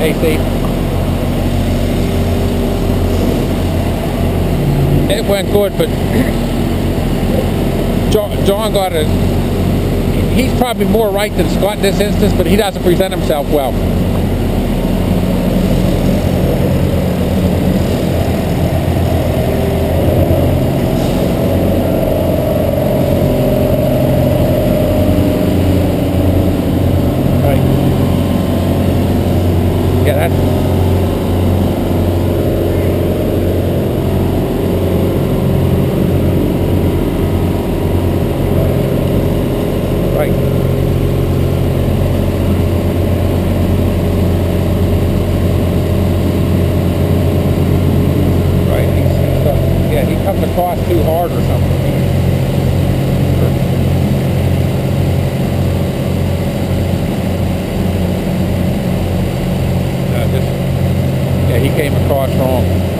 Hey, thief. It went good, but John, John got it. He's probably more right than Scott in this instance, but he doesn't present himself well. Yeah, he comes across too hard or something. Just, yeah, he came across wrong.